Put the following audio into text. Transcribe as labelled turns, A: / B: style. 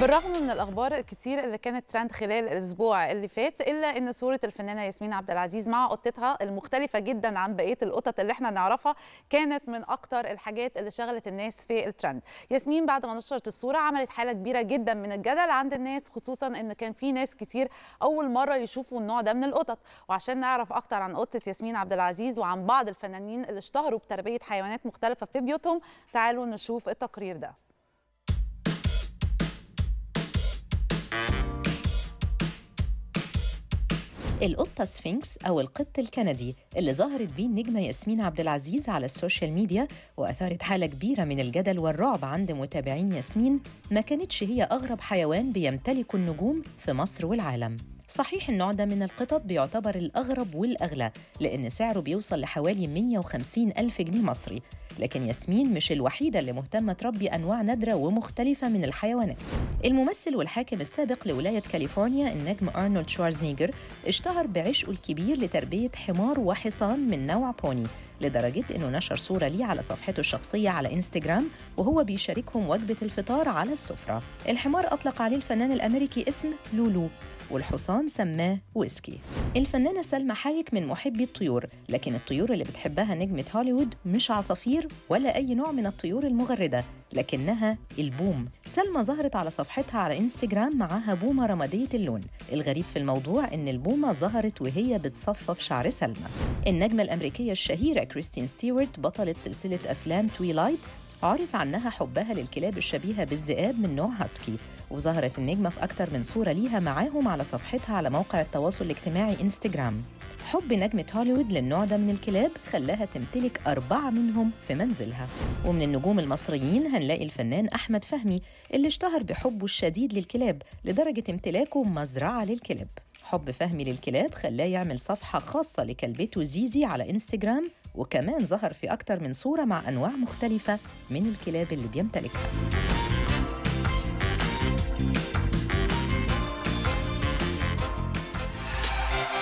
A: بالرغم من الأخبار الكتير اللي كانت ترند خلال الأسبوع اللي فات إلا إن صورة الفنانة ياسمين عبد العزيز مع قطتها المختلفة جدا عن بقية القطط اللي إحنا نعرفها كانت من أكتر الحاجات اللي شغلت الناس في الترند. ياسمين بعد ما نشرت الصورة عملت حالة كبيرة جدا من الجدل عند الناس خصوصا إن كان في ناس كتير أول مرة يشوفوا النوع ده من القطط وعشان نعرف أكتر عن قطه ياسمين عبد العزيز وعن بعض الفنانين اللي اشتهروا بتربية حيوانات مختلفة في بيوتهم تعالوا نشوف التقرير ده.
B: القطة سفينكس أو القط الكندي اللي ظهرت بيه النجمة ياسمين عبد العزيز على السوشيال ميديا وأثارت حالة كبيرة من الجدل والرعب عند متابعين ياسمين ما كانتش هي أغرب حيوان بيمتلكه النجوم في مصر والعالم. صحيح النوع ده من القطط بيعتبر الأغرب والأغلى لأن سعره بيوصل لحوالي 150 ألف جنيه مصري. لكن ياسمين مش الوحيدة اللي مهتمة تربي أنواع نادرة ومختلفة من الحيوانات. الممثل والحاكم السابق لولاية كاليفورنيا النجم أرنولد شوارزنيجر اشتهر بعشقه الكبير لتربية حمار وحصان من نوع بوني لدرجة أنه نشر صورة ليه على صفحته الشخصية على إنستجرام وهو بيشاركهم وجبة الفطار على السفرة. الحمار أطلق عليه الفنان الأمريكي اسم لولو. والحصان سماه ويسكي. الفنانة سلمى حايك من محبي الطيور لكن الطيور اللي بتحبها نجمة هوليوود مش عصافير ولا أي نوع من الطيور المغردة لكنها البوم. سلمى ظهرت على صفحتها على إنستجرام معاها بومة رمادية اللون. الغريب في الموضوع إن البومة ظهرت وهي بتصفف شعر سلمى. النجمة الأمريكية الشهيرة كريستين ستيوارت بطلة سلسلة أفلام تويلايت عرف عنها حبها للكلاب الشبيهة بالذئاب من نوع هاسكي وظهرت النجمة في أكتر من صورة ليها معاهم على صفحتها على موقع التواصل الاجتماعي انستجرام حب نجمة هوليوود للنوع ده من الكلاب خلاها تمتلك أربعة منهم في منزلها. ومن النجوم المصريين هنلاقي الفنان أحمد فهمي اللي اشتهر بحبه الشديد للكلاب لدرجة امتلاكه مزرعة للكلاب. حب فهمي للكلاب خلاه يعمل صفحة خاصة لكلبته زيزي على انستجرام وكمان ظهر في أكتر من صورة مع أنواع مختلفة من الكلاب اللي بيمتلكها.